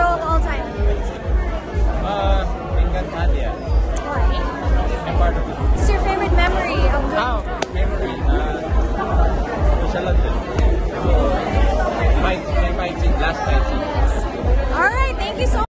show of all time? Uh, Encantadia. Why? I'm part of it. What's your favorite memory of the. oh, memory. Uh, Michelle